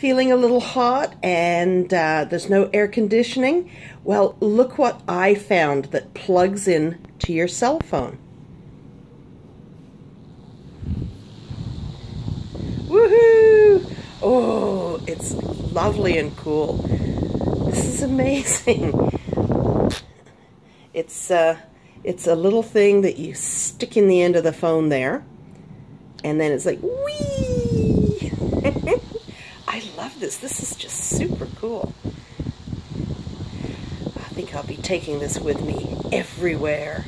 Feeling a little hot and uh, there's no air conditioning? Well, look what I found that plugs in to your cell phone. Woohoo! Oh, it's lovely and cool. This is amazing. It's uh, it's a little thing that you stick in the end of the phone there, and then it's like. Love this. This is just super cool. I think I'll be taking this with me everywhere.